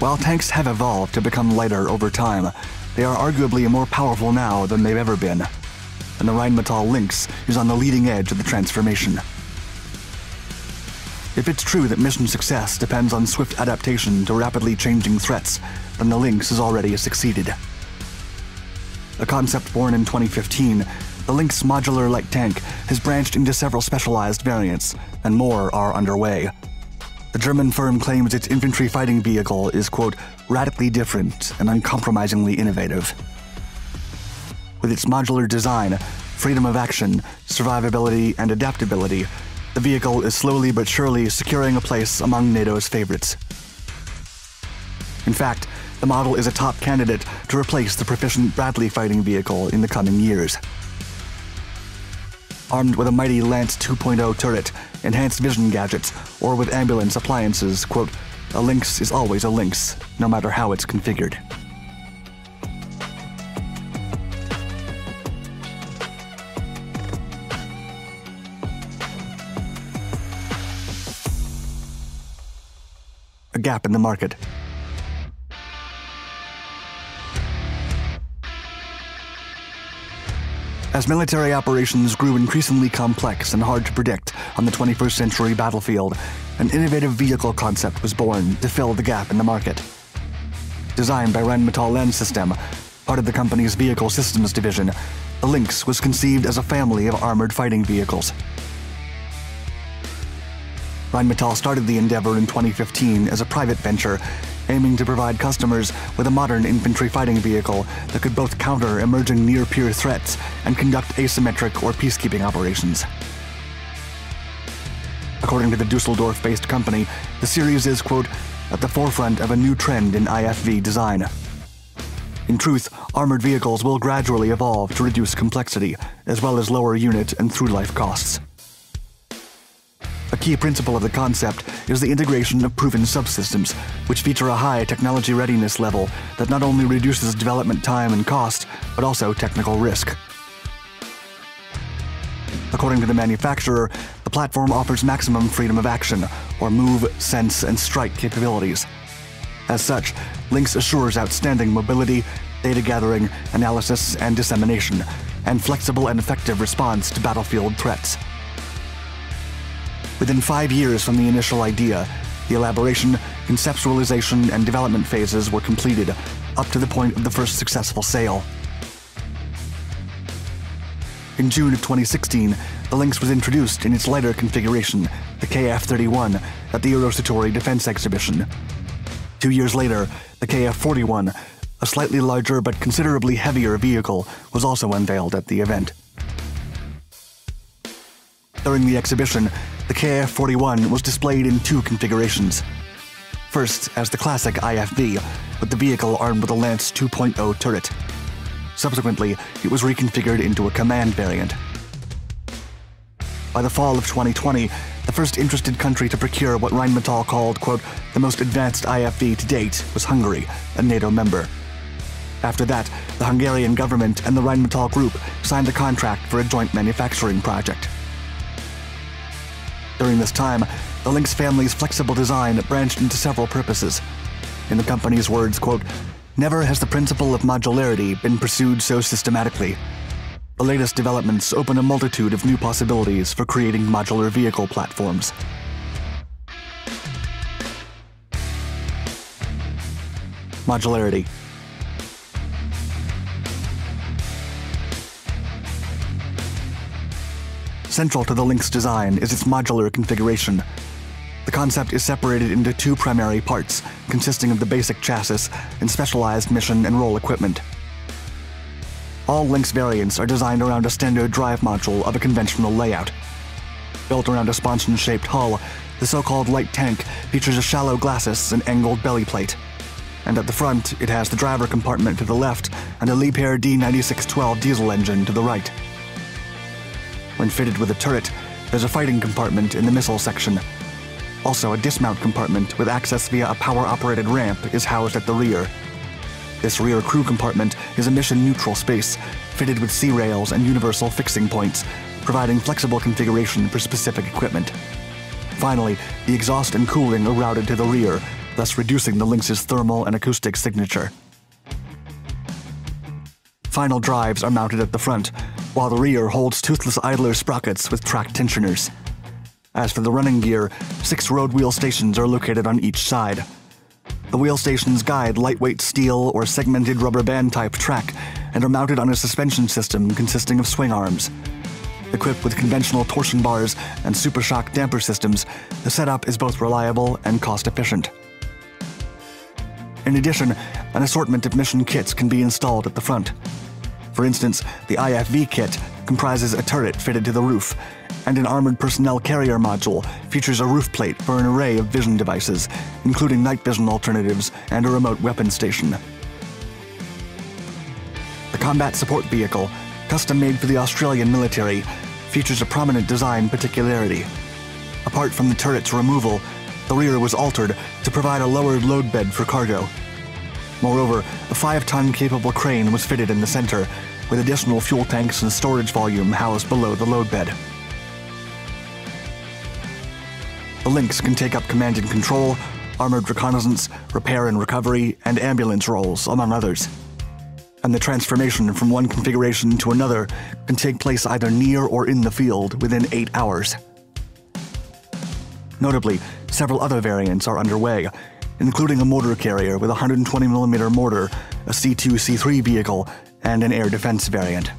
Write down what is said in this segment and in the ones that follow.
While tanks have evolved to become lighter over time, they are arguably more powerful now than they've ever been. And the Rheinmetall Lynx is on the leading edge of the transformation. If it's true that mission success depends on swift adaptation to rapidly changing threats, then the Lynx has already succeeded. A concept born in 2015, the Lynx modular light tank has branched into several specialized variants, and more are underway. The German firm claims its infantry fighting vehicle is, quote, radically different and uncompromisingly innovative. With its modular design, freedom of action, survivability, and adaptability, the vehicle is slowly but surely securing a place among NATO's favorites. In fact, the model is a top candidate to replace the proficient Bradley fighting vehicle in the coming years. Armed with a mighty Lance 2.0 turret, enhanced vision gadgets, or with ambulance appliances, quote, a Lynx is always a Lynx, no matter how it's configured. A gap in the market. As military operations grew increasingly complex and hard to predict on the 21st century battlefield, an innovative vehicle concept was born to fill the gap in the market. Designed by Rheinmetall Land System, part of the company's Vehicle Systems division, the Lynx was conceived as a family of armored fighting vehicles. Rheinmetall started the endeavor in 2015 as a private venture aiming to provide customers with a modern infantry fighting vehicle that could both counter emerging near peer threats and conduct asymmetric or peacekeeping operations. According to the Dusseldorf based company, the series is, quote, at the forefront of a new trend in IFV design. In truth, armored vehicles will gradually evolve to reduce complexity, as well as lower unit and through life costs. Key principle of the concept is the integration of proven subsystems, which feature a high technology readiness level that not only reduces development time and cost, but also technical risk. According to the manufacturer, the platform offers maximum freedom of action, or move, sense, and strike capabilities. As such, Lynx assures outstanding mobility, data gathering, analysis, and dissemination, and flexible and effective response to battlefield threats. Within five years from the initial idea, the elaboration, conceptualization, and development phases were completed, up to the point of the first successful sale. In June of 2016, the Lynx was introduced in its lighter configuration, the KF-31, at the Eurosatory Defense Exhibition. Two years later, the KF-41, a slightly larger but considerably heavier vehicle, was also unveiled at the event. During the exhibition, the KF-41 was displayed in two configurations. First, as the classic IFV, with the vehicle armed with a Lance 2.0 turret. Subsequently, it was reconfigured into a command variant. By the fall of 2020, the first interested country to procure what Rheinmetall called, quote, the most advanced IFV to date was Hungary, a NATO member. After that, the Hungarian government and the Rheinmetall Group signed a contract for a joint manufacturing project. During this time, the Lynx family's flexible design branched into several purposes. In the company's words, quote, Never has the principle of modularity been pursued so systematically. The latest developments open a multitude of new possibilities for creating modular vehicle platforms. Modularity. Central to the Lynx design is its modular configuration. The concept is separated into two primary parts, consisting of the basic chassis and specialized mission and role equipment. All Lynx variants are designed around a standard drive module of a conventional layout. Built around a sponson-shaped hull, the so-called light tank features a shallow glacis and angled belly plate. And at the front, it has the driver compartment to the left and a Liebherr D9612 diesel engine to the right. When fitted with a turret, there's a fighting compartment in the missile section. Also, a dismount compartment with access via a power-operated ramp is housed at the rear. This rear crew compartment is a mission-neutral space, fitted with C-rails and universal fixing points, providing flexible configuration for specific equipment. Finally, the exhaust and cooling are routed to the rear, thus reducing the Lynx's thermal and acoustic signature. Final drives are mounted at the front, while the rear holds toothless idler sprockets with track tensioners. As for the running gear, six road wheel stations are located on each side. The wheel stations guide lightweight steel or segmented rubber band type track and are mounted on a suspension system consisting of swing arms. Equipped with conventional torsion bars and super shock damper systems, the setup is both reliable and cost efficient. In addition, an assortment of mission kits can be installed at the front. For instance, the IFV kit comprises a turret fitted to the roof, and an armored personnel carrier module features a roof plate for an array of vision devices, including night vision alternatives and a remote weapon station. The combat support vehicle, custom made for the Australian military, features a prominent design particularity. Apart from the turret's removal, the rear was altered to provide a lowered load bed for cargo. Moreover, a 5 ton capable crane was fitted in the center, with additional fuel tanks and storage volume housed below the load bed. The Lynx can take up command and control, armored reconnaissance, repair and recovery, and ambulance roles, among others. And the transformation from one configuration to another can take place either near or in the field within 8 hours. Notably, several other variants are underway, including a mortar carrier with a 120mm mortar, a C2-C3 vehicle, and an air defense variant.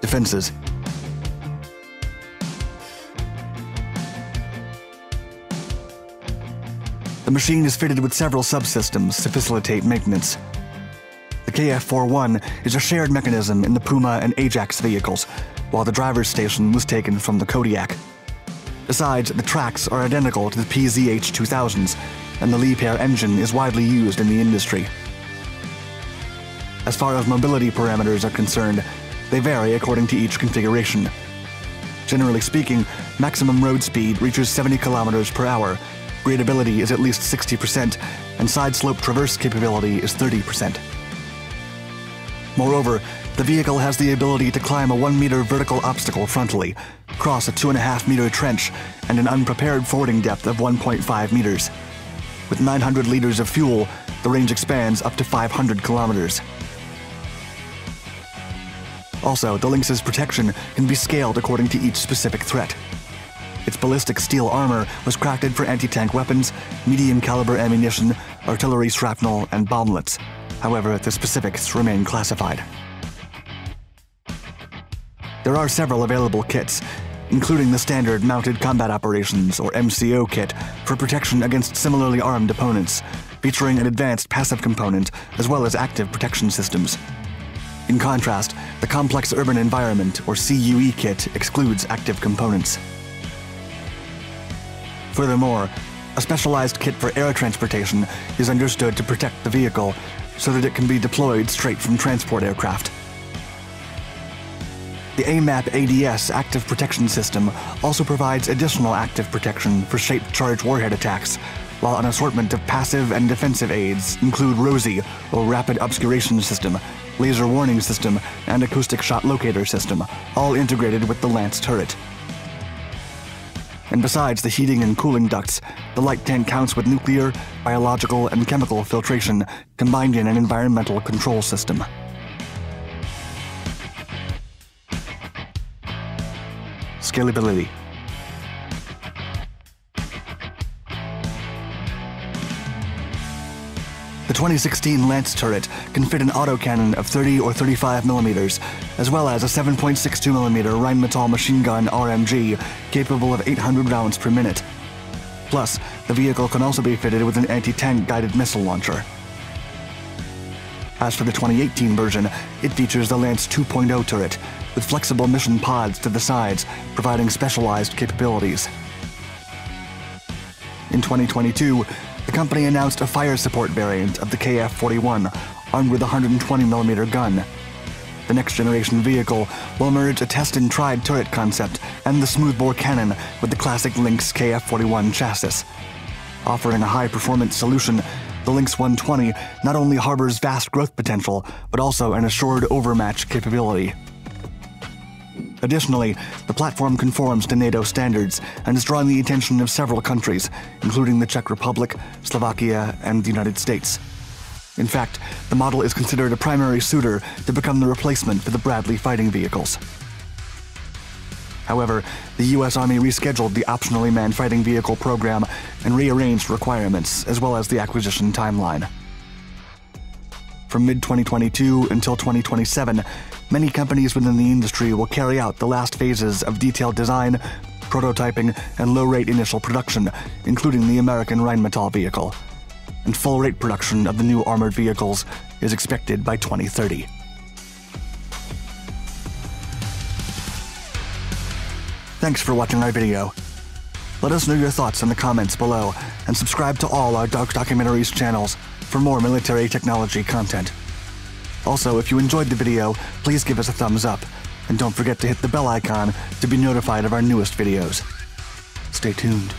Defenses The machine is fitted with several subsystems to facilitate maintenance. The KF-41 is a shared mechanism in the Puma and Ajax vehicles, while the driver's station was taken from the Kodiak. Besides, the tracks are identical to the PZH-2000s, and the Liebherr engine is widely used in the industry. As far as mobility parameters are concerned, they vary according to each configuration. Generally speaking, maximum road speed reaches 70 kilometers per hour, gradability is at least 60%, and side slope traverse capability is 30%. Moreover, the vehicle has the ability to climb a 1 meter vertical obstacle frontally, cross a 2.5 meter trench, and an unprepared fording depth of 1.5 meters. With 900 liters of fuel, the range expands up to 500 kilometers. Also, the Lynx's protection can be scaled according to each specific threat. Its ballistic steel armor was crafted for anti-tank weapons, medium caliber ammunition, artillery shrapnel, and bomblets. However, the specifics remain classified. There are several available kits, including the standard Mounted Combat Operations or MCO kit for protection against similarly armed opponents, featuring an advanced passive component as well as active protection systems. In contrast, the Complex Urban Environment or CUE kit excludes active components. Furthermore, a specialized kit for air transportation is understood to protect the vehicle so that it can be deployed straight from transport aircraft. The AMAP ADS active protection system also provides additional active protection for shaped charge warhead attacks, while an assortment of passive and defensive aids include ROSI, or Rapid Obscuration System, Laser Warning System, and Acoustic Shot Locator System, all integrated with the Lance turret. And besides the heating and cooling ducts, the light tank counts with nuclear, biological, and chemical filtration combined in an environmental control system. Scalability. The 2016 Lance turret can fit an autocannon of 30 or 35 millimeters, as well as a 7.62 millimeter Rheinmetall machine gun RMG capable of 800 rounds per minute. Plus, the vehicle can also be fitted with an anti-tank guided missile launcher. As for the 2018 version, it features the Lance 2.0 turret, with flexible mission pods to the sides, providing specialized capabilities. In 2022, the company announced a fire support variant of the KF-41, armed with a 120mm gun. The next generation vehicle will merge a test and tried turret concept and the smoothbore cannon with the classic Lynx KF-41 chassis. Offering a high-performance solution, the Lynx 120 not only harbors vast growth potential, but also an assured overmatch capability. Additionally, the platform conforms to NATO standards and is drawing the attention of several countries, including the Czech Republic, Slovakia, and the United States. In fact, the model is considered a primary suitor to become the replacement for the Bradley fighting vehicles. However, the U.S. Army rescheduled the optionally manned fighting vehicle program and rearranged requirements as well as the acquisition timeline. From mid 2022 until 2027, many companies within the industry will carry out the last phases of detailed design, prototyping, and low rate initial production, including the American Rheinmetall vehicle. And full rate production of the new armored vehicles is expected by 2030. Thanks for watching our video. Let us know your thoughts in the comments below, and subscribe to all our Dark Documentaries channels for more military technology content. Also, if you enjoyed the video, please give us a thumbs up, and don't forget to hit the bell icon to be notified of our newest videos. Stay tuned.